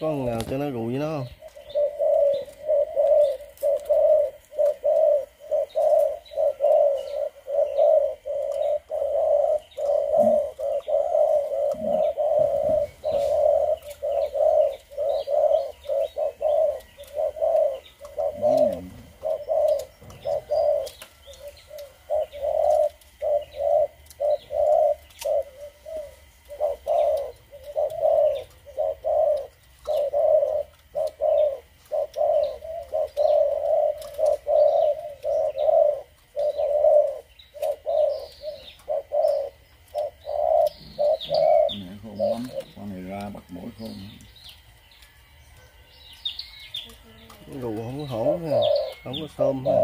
có con nào cho nó rùi với nó không? Gù không có hổ ha không có sôm ha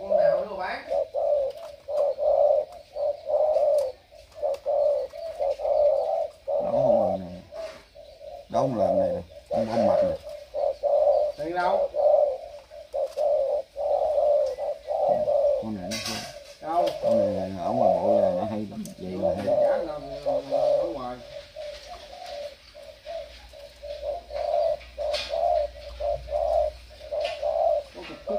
con nào nữa bán đó không lần này đó không lần này con bông mặt này. Tiền đâu? Con này nó khôn đâu? Con này ở ngoài bộ là nó hay lắm vậy là hay. Là ở ngoài có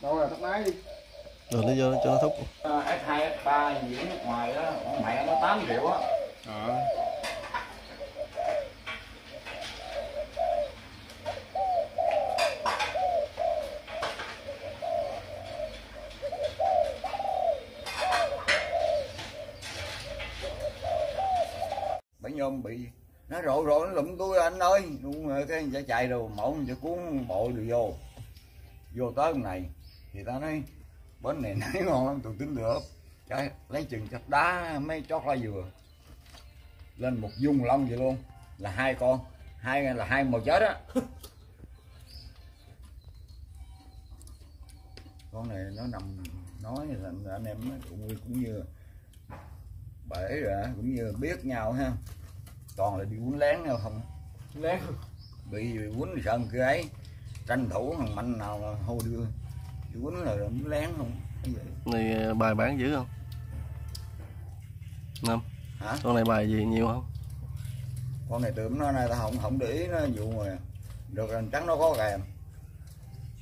đâu là tắt máy đi rồi lấy vô cho nó thúc. F2 F3 diễn nước ngoài đó mẹ nó 8 triệu á. Ờ. Bấy nhôm bị nó rộ rộ nó lụm tôi anh ơi. Luôn rồi cái chạy chạy rồi mẫu cho cuốn bộ được vô. Vô tới hôm này thì ta nói bến này nãy ngon lắm tôi tính được. Cái lấy chừng chặt đá mấy chót lá dừa. Lên một dung lông vậy luôn. Là hai con. Hai là hai màu chết á. Con này nó nằm nói là anh em cũng cũng như bể rồi cũng như biết nhau ha. Toàn là đi quýnh lén nhau không? Lén. Bị quýnh thì sơn kia ấy. Tranh thủ thằng mạnh nào hô đưa quýnh là lén không? Này ờ, bài bán dữ không? Năm. Hả? Con này bài gì nhiều không? Con này tụm nó này ta không không để ý nó vụ rồi được rồi trắng nó có kèm.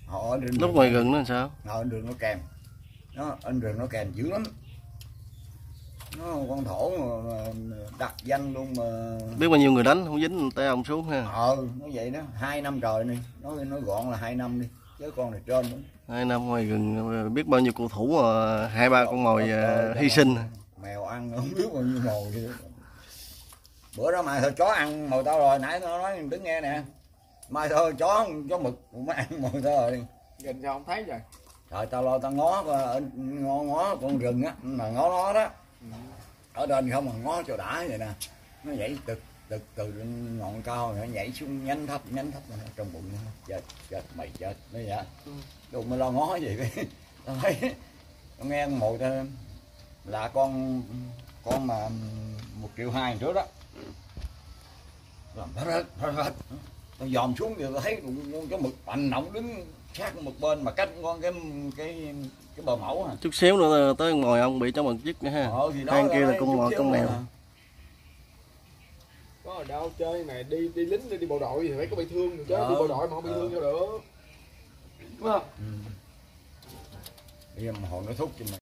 Họ trên lúc ngoài rừng nó sao? Họ ở đường nó kèm. Nó ở đường nó kèm dữ lắm. Nó con thổ mà, mà đặt danh luôn mà. Biết bao nhiêu người đánh không dính tay ông xuống ha. Ờ nó vậy đó hai năm trời đi nói nói gọn là hai năm đi chứ con này trên nữa hai năm ngoài rừng ờ, biết bao nhiêu cầu thủ mà hai ba con mồi ờ, hy sinh. mèo ăn không biết bao nhiêu mồi vậy. bữa đó mà thôi chó ăn mồi tao rồi. Nãy nó nói đứng nghe nè. Mai thôi chó chó mực mới ăn mồi tao rồi. Gần sao không thấy rồi rồi tao lo tao ngó ngó ngó con rừng á mà ngó nó đó. Ở trên không mà ngó cho đã vậy nè. Nó nhảy từ từ từ ngọn cao nó nhảy xuống nhánh thấp nhánh thấp trong bụng nó chết chết mày chết nó vậy? Ừ. đâu mới lo ngó gì cái tao thấy tao nghe con mồi tao là con con mà một triệu hai trước đó. Làm hết hết hết hết. Tao dòm xuống thì tao thấy con con chó mực mạnh nọng đứng sát một bên mà cách con cái cái cái bờ mẫu à. Chút xíu nữa tới ngồi ông bị chó mực dứt nữa ha. Ờ thì đó kia là con mồi con mèo. Có ở đâu chơi này đi đi lính đi, đi bộ đội thì phải có bị thương được chứ Ờ. đi bộ đội mà không bị Ờ. thương sao được đúng không ừ. bây giờ mà hồi nó thúc cho mày